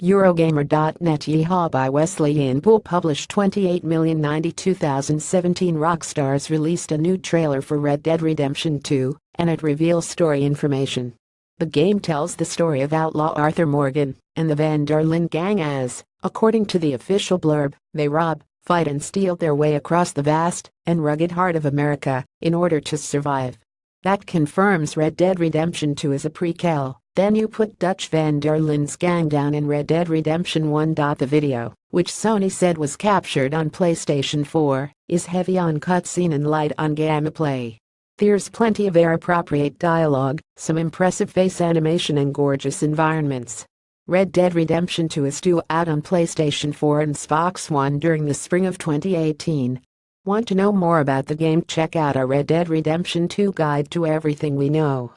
Eurogamer.net Yeehaw by Wesley Yin-Poole published 28,092,017 Rockstars released a new trailer for Red Dead Redemption 2, and it reveals story information. The game tells the story of outlaw Arthur Morgan and the Van der Linde gang as, according to the official blurb, they rob, fight and steal their way across the vast and rugged heart of America in order to survive. That confirms Red Dead Redemption 2 is a prequel. Then you put Dutch van der Linde's gang down in Red Dead Redemption 1. The video, which Sony said was captured on PlayStation 4, is heavy on cutscene and light on gameplay. There's plenty of air-appropriate dialogue, some impressive face animation and gorgeous environments. Red Dead Redemption 2 is due out on PlayStation 4 and Xbox One during the spring of 2018. Want to know more about the game? Check out our Red Dead Redemption 2 guide to everything we know.